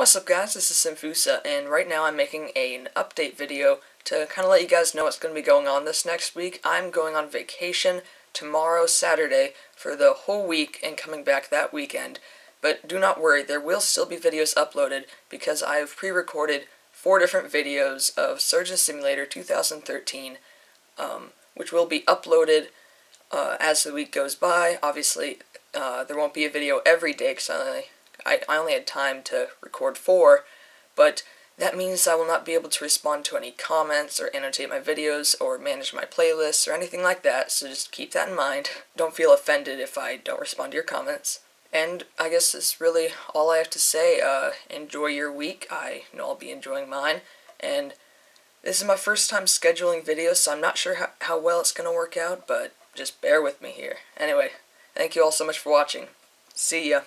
What's up guys, this is Simfusa, and right now I'm making an update video to kind of let you guys know what's going to be going on this next week. I'm going on vacation tomorrow, Saturday, for the whole week and coming back that weekend. But do not worry, there will still be videos uploaded because I have pre-recorded four different videos of Surgeon Simulator 2013, um, which will be uploaded uh, as the week goes by. Obviously, uh, there won't be a video every day because I, I, I only had time to record four, but that means I will not be able to respond to any comments or annotate my videos or manage my playlists or anything like that, so just keep that in mind. Don't feel offended if I don't respond to your comments. And I guess that's really all I have to say. Uh, enjoy your week. I know I'll be enjoying mine. And this is my first time scheduling videos, so I'm not sure how, how well it's going to work out, but just bear with me here. Anyway, thank you all so much for watching. See ya.